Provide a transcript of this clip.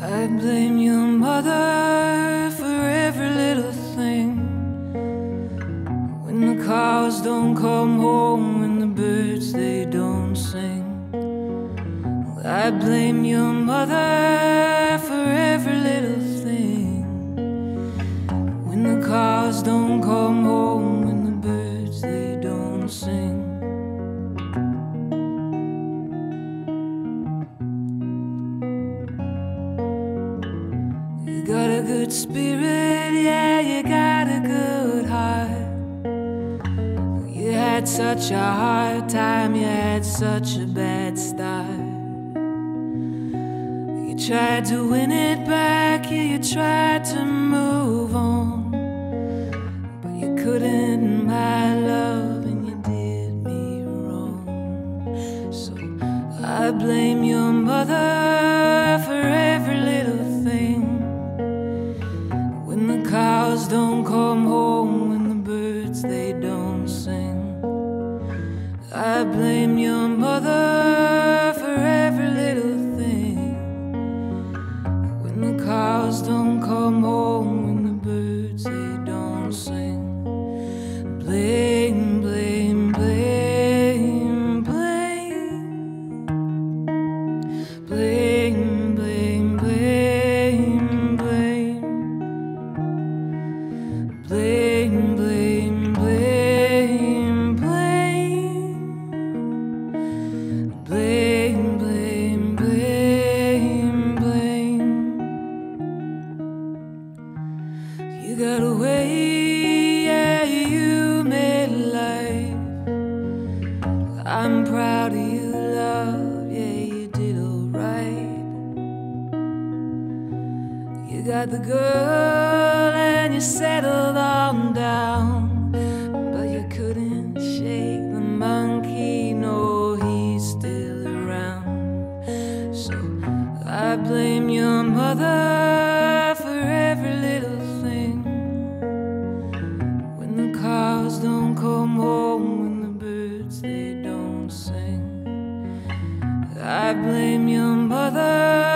blame your mother for every little thing. When the cows don't come home, when the birds they don't sing. I blame your mother for every good spirit, yeah, you got a good heart. You had such a hard time, you had such a bad start. You tried to win it back, yeah, you tried to move on. But you couldn't, my love, and you did me wrong. So I blame your mother don't sing. I blame your mother got a yeah, you made life. I'm proud of your love, yeah, you did alright. You got the girl and you settled on down, but you couldn't shake the monkey, no, he's still around. So I blame your mother. don't come home and the birds they don't sing. I blame your mother.